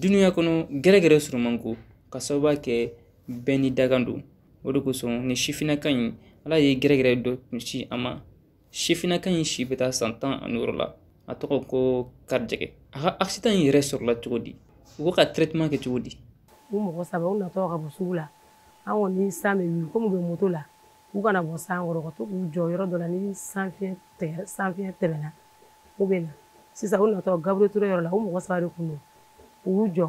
duniɲa kɔnɔ gɛrɛgɛrɛ suruman ko ka sababu kɛ bɛɛ ni dagan don o de kosɔn ni sifinaka ɲi ala ye gɛrɛgɛrɛ dɔ kun si an ma sifinaka ɲi si bɛ taa san tan ani yɔrɔ la a tɔgɔ ko karijɛgɛ a ka akisitan ɲi yɛrɛ sɔrɔla cogo di u ko ka trɛtɛman kɛ cogo di u mɔgɔ saba u natɔ ka bɔ sugu la an kɔni san bɛ wuli komi u bɛ moto la u kana bɔ san kɔrɔ ka to k'u jɔ yɔrɔ dɔ la ni sanfiɲɛ tɛgɛ sanfiɲɛ tɛmɛna u bɛ na sisan u natɔ gabriel ture yɔrɔ la u mɔgɔ saba de kun don u jɔ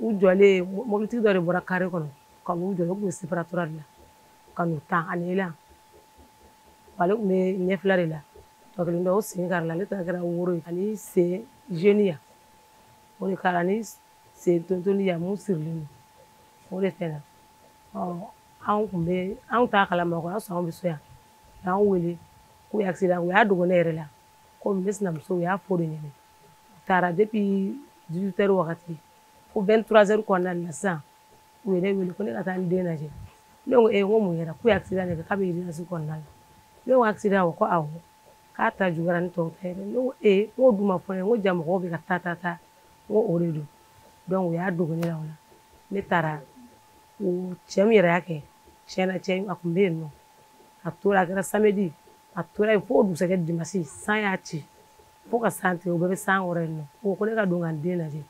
u jɔlen mobilitigi dɔ de bɔra kare kɔnɔ ka u jɔ u kun bɛ separatora de la ka n'u tan ani la ale tun bɛ ɲɛ de la tɔ kelen dɔ o sen kari la ale ta kɛra woro ye ani sen zeni yan o de kari ani sen tontoni yan mun sirilen don o de fɛnɛ ɔ anw kun bɛ anw t'a kalama o y'a sɔrɔ anw bɛ so yan u y'an wele ko accident u y'a dogo ne yɛrɛ la komi ne sinamuso u y'a fɔ de ɲɛna u taara depi 18h wagati ko 23h kɔnɔna na sisan u ye ne wele ko ne ka taa n den lajɛ ne ko ee n ko mun kɛra k'u ye accident de kɛ k'a bɛ urgence kɔnɔna la ne ko accident wa ko awɔ k'a ta juguyara ni tɔw ta ye dɛ ne ko ee n ko dun ma fɔ ne ye n ko ja mɔgɔw bɛ ka taa taa taa n ko o de don donc u y'a dogo ne la o la ne taara o cɛ min yɛrɛ y'a kɛ tiɲɛ na cɛ in a tun bɛ yen nɔ a tora a kɛra samedi a tora yen fo dugusɛjɛ dimanche san y'a ci. fo ka san tigɛ u bɛɛ bɛ san kɔrɔ yen nɔ ko ko ne ka don ka n den lajɛ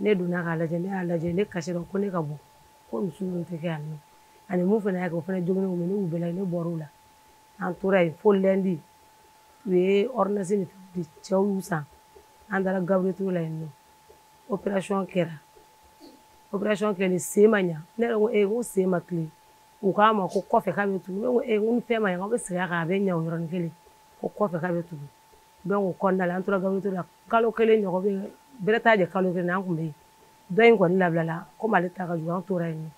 ne donna k'a lajɛ ne y'a lajɛ ne kasira ko ne ka bɔ ko misi ninnu tɛ kɛ yan nɔ ani mun fana e, e, e, y'a kɛ o fana joginnen kun ne y'u bɛɛ lajɛ ne bɔr'o la an tora yen fo lɛndi u ye ɔridinasi ni fɛnw di cɛw y'u san an taara gabriel la yen nɔ operasiyɔn kɛra operasiyɔn kɛlen sen ma ɲa ne yɛrɛ ko ee ko sen ma tile u k'a ma ko kɔfɛ k'a bɛ tugu ne ko ee ko ni fɛn ma ɲa k'aw bɛ segin a kan a bɛ ɲa o yɔrɔnin kelen ko kɔfɛ k'a bɛ tugu donc o kɔnɔna eh, la an tora gabriel la kalo kelen ɲɔgɔn bɛ bɛrɛ t'a jɛ kalo kelen an kun bɛ yen dɔ in kɔni labilala komi ale ta ka jugu an tora yen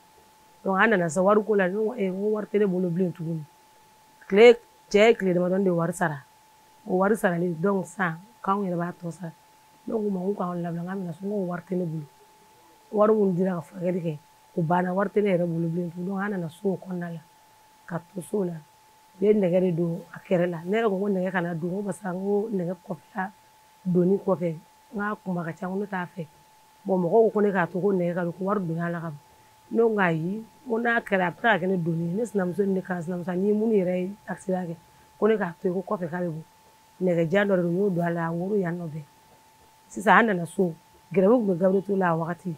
nɔ an nana sa wariko la ne ko ee n ko wari tɛ ne bolo bilen tuguni tile cɛ ye tile damadɔni de wari sara o wari sarali donc sisan k'anw yɛrɛ b'a tɔ sara ne ko ma n ko k'anw labila k'an bɛna so n ko wari tɛ ne bolo wari minnu dira ka furakɛli kɛ o banna wari tɛ ne yɛrɛ bolo bilen tuguni donc an nana so o kɔnɔna la ka to so la Ne genye do akere la. Nenye konwen nenye kanadou an basan, nanye konwen nenye kofi la doni kofi. Nga kou magachan konwen tafe. Mwen mwoko konen katou konen, nenye kalou kou wadou mwen alakam. Nenye konwen aki, mwen ake la prake nenye doni, nenye sinamu sen, nenye kanamu sen, nenye mouni re taksi lage. Konen katou konen kofi kabe. Nenye genye jan do renye do ala, mwen an oube. Sisa an dan asou, genye mwen kabe genye to la wakati.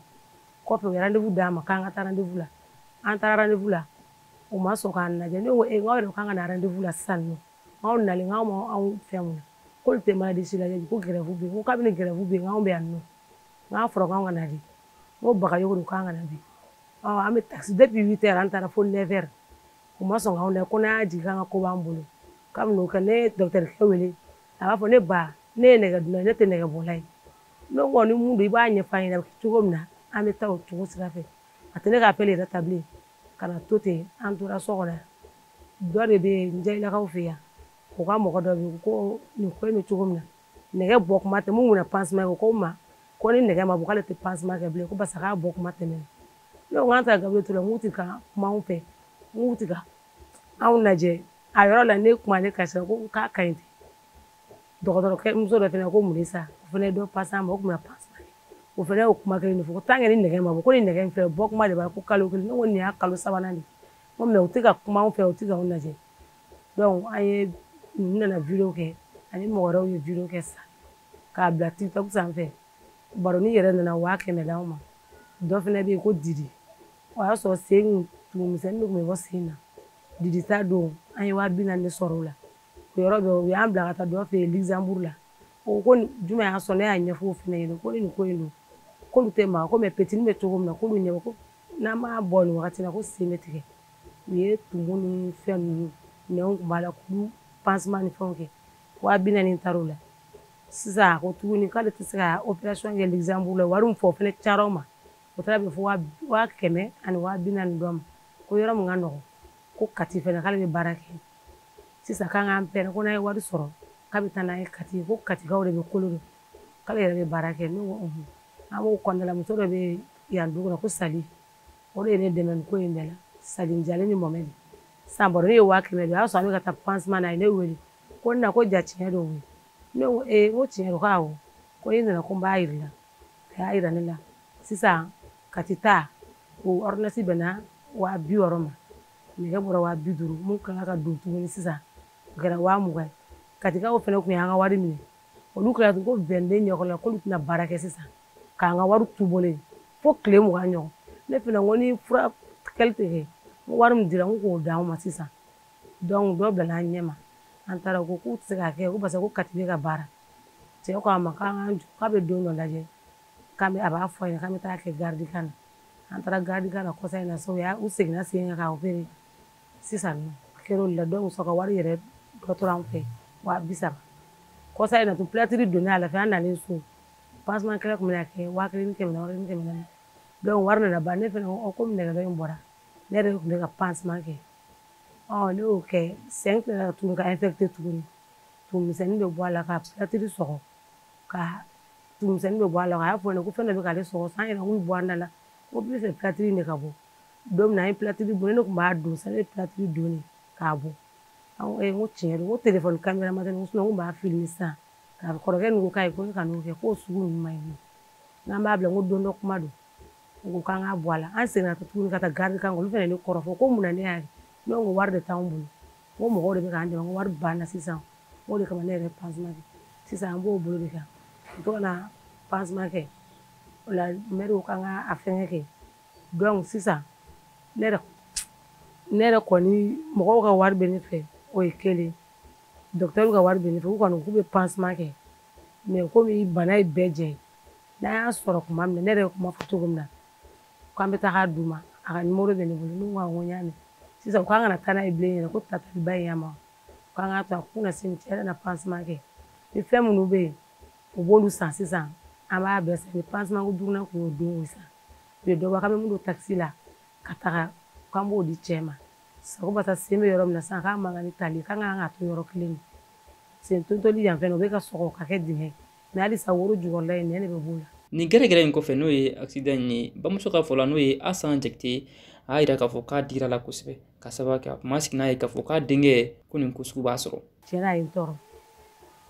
Kofi wè randevu dama, kanga ta r o ma sɔn k'an lajɛ ne ko ee n k'aw yɛrɛ kan ka na rendez-vous la sisan nɔ k'aw nalen k'aw ma anw fɛn mun na k'olu tɛ maladie si lajɛ bi ko gɛrɛfu bɛ yen ko kabini gɛrɛfu bɛ yen k'anw bɛ yan nɔ n'a fɔra k'anw ka na de n ko bagayogo don k'an ka na bi ɔ an bɛ takisi depuis huit heures an taara fo neuf heures u ma sɔn k'anw lajɛ ko n'an y'a jigin k'an ka ko b'an bolo kabini o kɛ ne ye dɔkitɛrikɛ wele a b'a fɔ ne ba ne ye nɛgɛ dunan ye ne tɛ nɛgɛbɔla ye ne kɔni mun don i b'a ɲɛfɔ an ɲɛna cogo min na an bɛ taa o cogo sira fɛ a tɛ ne ka appel yɛrɛ ta bilen ka na to ten an tora so kɔnɔ dɔ de bɛ yen jayilakaw fɛ yan u ka mɔgɔ dɔ bɛ yen ko nin ko in bɛ cogo min na nɛgɛ bɔ kuma tɛ mun kunna pansima kɛ ko ma ko ni nɛgɛ ma bɔ k'ale tɛ pansima kɛ bilen ko basa k'a bɔ kuma tɛmɛna ne ko k'an ta gabriel ture k'u ti ka kuma anw fɛ k'u ti ka anw lajɛ a yɔrɔ la ne kuma ne kasira ko k'a ka ɲi ten dɔgɔtɔrɔkɛ muso dɔ fana ko mun de sa o fana ye dɔ pasi an ma o kun bɛ na pansi o fɛnɛ y'o kuma kelen de fɔ ko ni nɛgɛ ma bɔ ko ni nɛgɛ in filɛ bɔ kuma de b'a ko kalo kelen ne ko nin y'a kalo sabanan de ko mɛ u tɛ ka kuma anw fɛ u tɛ ka anw lajɛ an ye n nana video kɛ ani mɔgɔ wɛrɛw ye video kɛ sa k'a bila tiktok sanfɛ baroni yɛrɛ nana waa kɛmɛ d'anw ma dɔ fɛnɛ bɛ yen ko didi o y'a sɔrɔ sen tugumisɛnnin de tun bɛ bɔ sen na didi ta don an ye waa bi naani de sɔrɔ o la o yɔrɔ bɛɛ u y'an bila ka taa dɔ fɛ yen luxembourg la o ko jumɛn y'a sɔrɔ ne y'a ɲɛfɔ o fɛnɛ ɲɛna ko ni nin ko in don k'olu tɛ maa ko mɛ petini bɛ cogo min na k'olu ɲɛ ko n'an b'a bɔ nin wagati la ko sen bɛ tigɛ u ye tumu ni fɛn ninnu minɛnw kun b'a la k'u pansement ni fɛnw kɛ waa bi naani taar'o la sisan a ko tuguni k'ale tɛ se ka opération kɛ Luxembourg la wari min fɔ o fana cayara o ma o taara bɛn fo waa kɛmɛ ani waa bi naani dɔ ma ko yɔrɔ min ka nɔgɔn ko kati fana k'ale bɛ baara kɛ sisan k'an k'an pɛrɛn ko n'an ye wari sɔrɔ k'a bɛ taa n'a ye kati ko katikaw de bɛ kolo don k'ale yɛrɛ bɛ baara kɛ ne ko an b'o kɔnɔna muso dɔ bɛ yan dugu kɔnɔ ko sali o de ye ne dɛmɛ nin ko in bɛɛ la sali jalen ni mɔmɛ san bɔrɔ ne ye waa kɛmɛ don o y'a sɔrɔ a bɛ ka taa na a ye ne wele ko na ko ja tiɲɛ don wele ne ko ee ko tiɲɛ don k'a wo ko e nana ko n b'a yir'i la a y'a yira ne la sisan ka ti o ɔridinɛsi bɛnna waa bi wɔɔrɔ ma nɛgɛ bɔra waa bi duuru mun kan ka don tuguni sisan o kɛra waa mugan ye katikaw fɛnɛ kun y'an ka wari minɛ olu kila ko bɛnden ɲɔgɔn la k'olu tɛna baara kɛ sisan k'an ka wari t'u bolo yen fo tile mugan ɲɔgɔn ne fana ko ni fura kɛli tɛ kɛ n ko wari min dira n k'o d'anw ma sisan dɔnku dɔ bilala an ɲɛ ma an taara u ko k'u tɛ se k'a kɛ ko parce que ko kati bɛ ka baara cɛ ko a ma k'an k'a bɛ don dɔ lajɛ k'an bɛ a b'a fɔ a ɲɛna k'an bɛ taa kɛ garidikan na an taara garidikan na kɔsa in na so ya u seginna sen kan k'a opere sisan nɔ a kɛra o la dɔnku sɔrɔ ka wari yɛrɛ dɔ tora an fɛ wa bi saba kɔsa in na tun pilatiri donna a la fɛ an nalen so paseman kɛlɛ kun bɛna kɛ waa kelen ni kɛmɛ waa kelen ni kɛmɛ naani donc wari nana ban ne fɛnɛ ko komi nɛgɛdɔ in bɔra ne yɛrɛ kun bɛ ka paseman kɛ ne y'o kɛ sɛn tilala ka tuguni ka infɛkite tuguni tumumisɛnnin bɛ bɔ a la ka pilatiri sɔgɔ ka tumumisɛnnin bɛ bɔ a la a y'a fɔ ne ko fɛn dɔ bɛ k'ale sɔgɔ san yɛrɛ kun bɛ bɔ an da la ko bi fɛ pilatiri in de ka bɔ don min na an ye pilatiri bɔ ne kun b'a don sani pilatiri donni k'a bɔ n ko tiɲɛ don n ko telefɔni kamera ma tɛ ne ko n kun b'a filimi sisan a kɔrɔkɛ nin ko k'a ye ko ne ka n'o kɛ k'o sugu ninnu man ɲi n'an b'a bila n ko don dɔ kuma don n ko k'an k'a bɔ a la an seginna ka tuguni ka taa garidi kan olu fana ne kɔrɔfɔ ko mun na ne y'a ye ne ko wari de t'anw bolo n ko mɔgɔw de bɛ k'an dɛmɛ n ko wari banna sisan n k'o de kama ne yɛrɛ panseman kɛ sisan an b'o bolo de kan n to ka na panseman kɛ o la mɛri ko k'an ka a fɛngɛ kɛ donc sisan ne yɛrɛ ne yɛrɛ kɔni mɔgɔw ka wari bɛ ne fɛ o ye kelen ye dɔkitɛriw ka wari bɛ ne fɛ u kɔni k'u bɛ kɛ komi bana ye bɛɛ jɛ ye n'a y'a sɔrɔ kuma min na ne yɛrɛ ye kuma fɔ cogo min na k'an bɛ taga d'u ma a ka nimoro bɛ ne bolo ne ko awɔ n y'a mɛn sisan u k'an kana taa n'a ye bilen yɛrɛ ko in y'a ma k'an k'a to a kun na se ni cɛ na kɛ ni fɛn minnu bɛ yen u b'olu san sisan an b'a bɛɛ san ni ko duurunan kun y'o don o san u ye dɔ bɔ k'an bɛ mun don takisi la ka taga k'an b'o di cɛ ma Sako bata sen bɛ yɔrɔ min na e k'a ni tali k'an ka ka to yɔrɔ kelen sen tontoli yan fɛn o ka sɔgɔ ka kɛ dingɛ mɛ halisa woro bɛ b'o la. nin gɛrɛgɛrɛ in kɔfɛ n'o ye akisida ye bamuso ka fɔla n'o ye asan a yira k'a fɔ k'a dira la kosɛbɛ ka sababu kɛ a kuma sigi n'a ye k'a fɔ k'a denkɛ ko nin ko b'a sɔrɔ. cɛ n'a ye n tɔɔrɔ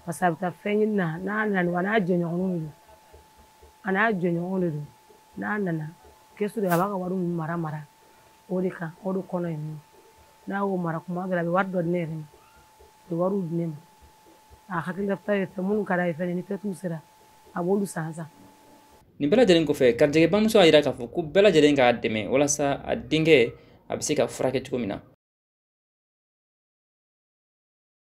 parce a bɛ taa fɛn ɲini na n'a nana wa n'a jɛɲɔgɔnw de don a n'a jɛɲɔgɔnw de don n'a nana kɛsu de a b'a ka wari mara mara o de kan o de kɔnɔ n'a y'o mara kuma dɔ la a bɛ wari dɔ di ne yɛrɛ ma a bɛ wariw di ne ma a hakili lafita de fɛn minnu ka d'a ye fɛnɛ ni fɛn t'u sera a b'olu san san nin bɛɛ lajɛlen kɔfɛ garijɛgɛ bamuso y'a jira k'a fɔ ko bɛɛ lajɛlen k'a dɛmɛ walasa a denkɛ a bɛ se ka furakɛ cogo min na